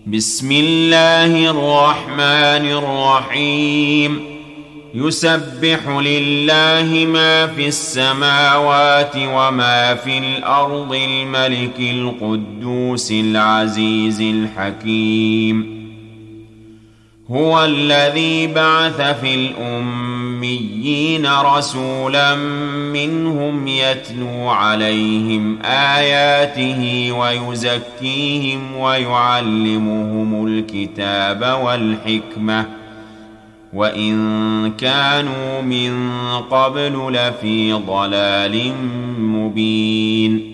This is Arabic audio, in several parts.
بسم الله الرحمن الرحيم. يسبح لله ما في السماوات وما في الأرض الملك القدوس العزيز الحكيم. هو الذي بعث في الأميين رسولا منهم يتلو عليهم آياته ويزكيهم ويعلمهم الكتاب والحكمة وإن كانوا من قبل لفي ضلال مبين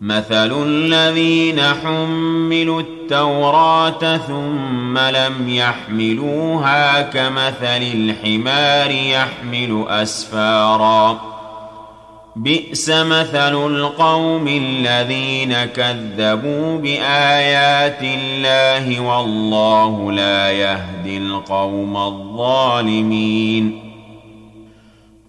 مثل الذين حملوا التوراه ثم لم يحملوها كمثل الحمار يحمل اسفارا بئس مثل القوم الذين كذبوا بايات الله والله لا يهدي القوم الظالمين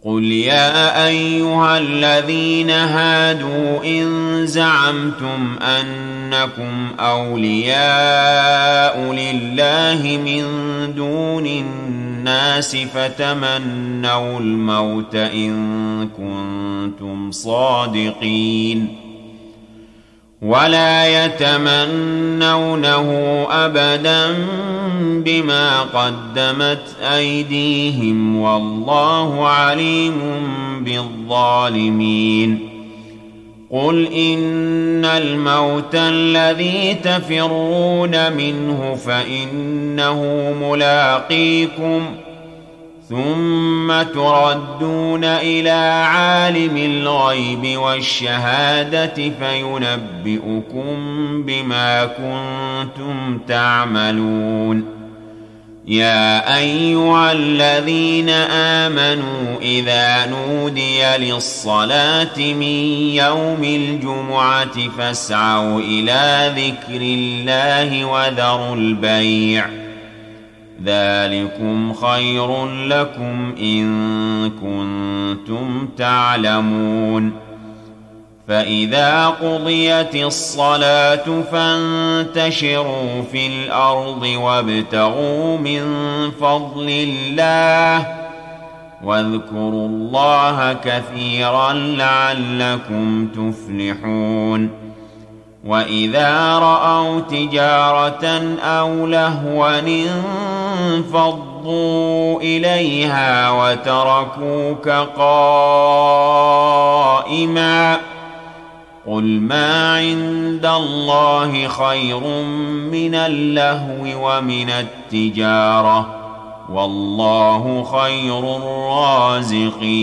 قل يا ايها الذين هادوا ان زعمتم انكم اولياء لله من دون الناس فتمنوا الموت ان كنتم صادقين ولا يتمنونه أبدا بما قدمت أيديهم والله عليم بالظالمين. قل إن الموت الذي تفرون منه فإنه ملاقيكم ثم تردون إلى عالم الغيب والشهادة فينبئكم بما كنتم تعملون. يا أيها الذين آمنوا إذا نودي للصلاة من يوم الجمعة فاسعوا إلى ذكر الله وذروا البيع. ذلكم خير لكم إن كنتم تعلمون. فإذا قضيت الصلاة فانتشروا في الأرض وابتغوا من فضل الله واذكروا الله كثيرا لعلكم تفلحون. وإذا رأوا تجارة أو لهوا انفضوا إليها وتركوك قائما قل ما عند الله خير من اللهو ومن التجارة والله خير الرازقين